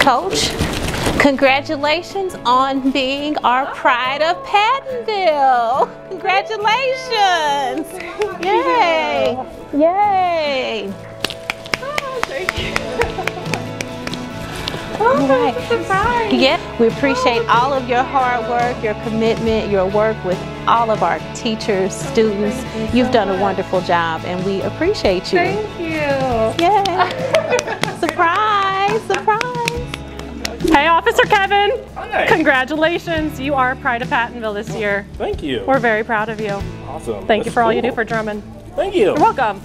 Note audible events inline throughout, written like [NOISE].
Coach, congratulations on being our Pride of Pattonville. Congratulations. Yay. Yay. Oh, Right. surprise. Yeah, we appreciate all of your hard work, your commitment, your work with all of our teachers, students. You've done a wonderful job and we appreciate you. Thank you. Yay. [LAUGHS] Hey, Officer Kevin. Oh, Hi. Congratulations. You are Pride of Pattonville this oh, year. Thank you. We're very proud of you. awesome. Thank you That's for all you do for Drummond. Thank you. You're welcome.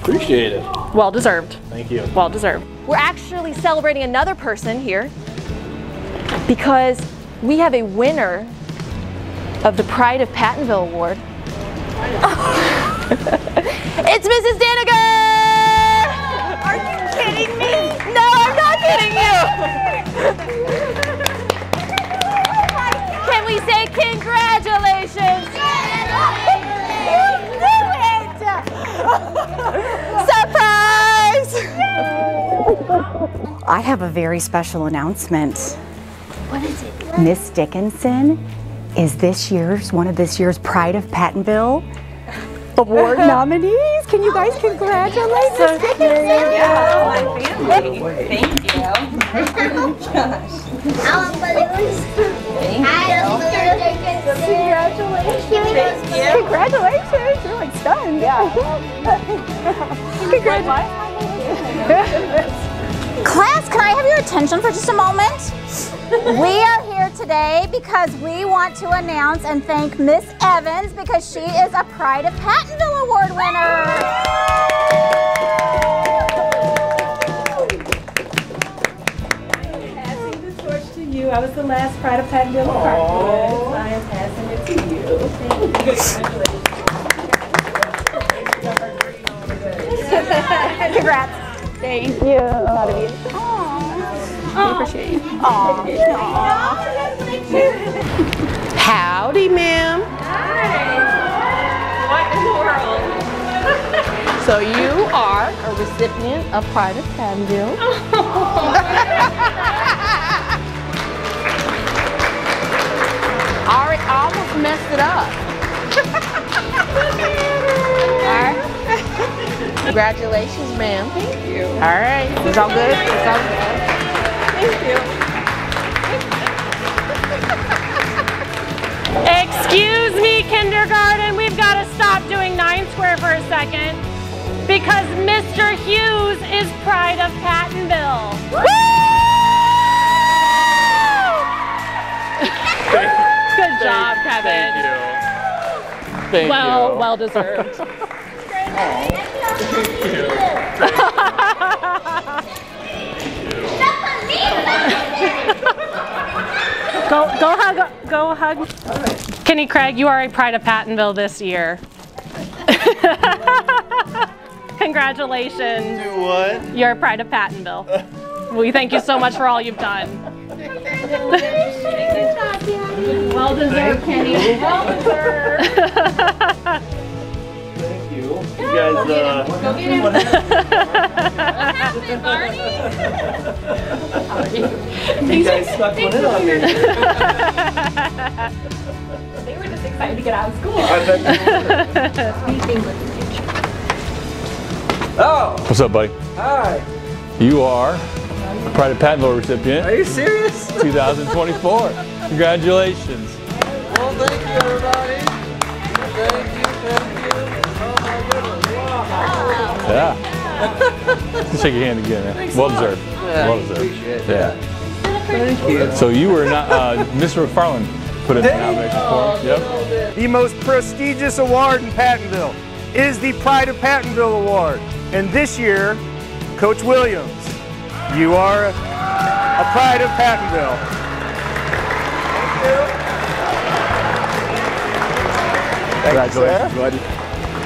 Appreciate it. Well deserved. Thank you. Well deserved. We're actually celebrating another person here because we have a winner of the Pride of Pattonville Award. [LAUGHS] it's Mrs. Dannegger! Congratulations? You knew it! Surprise! [LAUGHS] I have a very special announcement. What is it? Miss Dickinson is this year's one of this year's Pride of Pattonville Award [LAUGHS] nominees. Can you guys congratulate Miss Dickinson? Congratulations! [LAUGHS] Class, can I have your attention for just a moment? we are here today because we want to announce and thank Miss Evans because she is a Pride of Pattonville Award winner. Passing the torch to you. I was the last Pride of Pattonville Award. I am passing it to you. [LAUGHS] Congrats. Thank you. Proud of you. We appreciate you. Aww. Howdy, ma'am. Hi. What in the world? So you are a recipient of Pride of Pattonville. Already [LAUGHS] Congratulations, ma'am. Thank you. All right. It's all good. It's all good. Excuse me, kindergarten. We've got to stop doing nine square for a second because Mr. Hughes is Pride of Pattonville. Woo! good job, Kevin. Thank you. Thank Well, you. well deserved. [LAUGHS] Go, go hug, go hug. Kenny Krieg, you are a Pride of Pattonville this year. [LAUGHS] Congratulations. Do what? You're a Pride of Pattonville. We thank you so much for all you've done. well deserved, Kenny. Well deserved. [LAUGHS] Thank you. You guys, uh, you guys snuck one in on me. They were just excited to get out of school. I bet you were. Oh, What's up, buddy? hi. You are a Pride of Pattonville recipient, Are you serious? 2024. [LAUGHS] Congratulations. Well, Yeah. [LAUGHS] Shake your hand again, man. Well deserved. Well deserved. appreciate Yeah. Thank you. So you were not, uh, Mr. McFarland put in the nomination form. Yep. The most prestigious award in Pattonville is the Pride of Pattonville Award. And this year, Coach Williams, you are a Pride of Pattonville. Thank Congratulations, buddy.